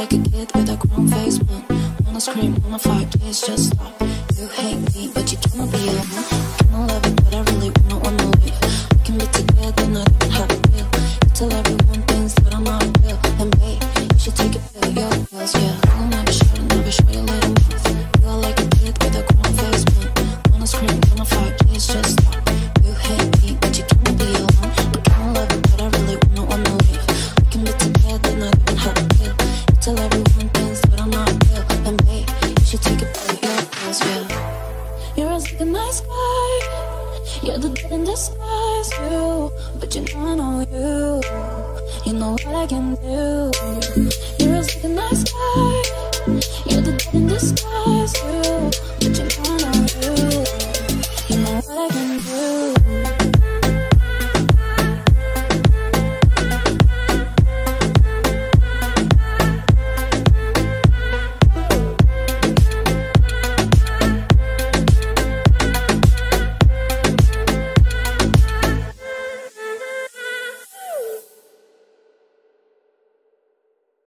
like a kid with a grown face, but wanna scream, wanna fight, please just stop. You hate me, but you don't be alone. Wanna love it, but I really wanna wanna leave. We can be together, not even have a deal. You tell everyone things that I'm not real, and babe, you should take a pill, your pills, yeah. I'll never show never show you little mouth. Like a kid with a grown face, but wanna scream, wanna fight, please just stop. You're the dead in disguise, you. But you know I know you. You know what I can do. You're as like a nice guy. You're the dead in disguise.